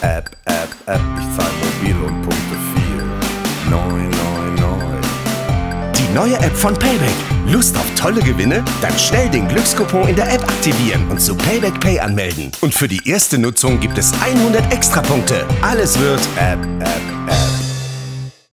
App, App, App, ich zahl mobil und Punkte viel. Neu, neu, neu. Die neue App von Payback. Lust auf tolle Gewinne? Dann schnell den Glückscoupon in der App aktivieren und zu Payback Pay anmelden. Und für die erste Nutzung gibt es 100 Extrapunkte. Alles wird App, App, App.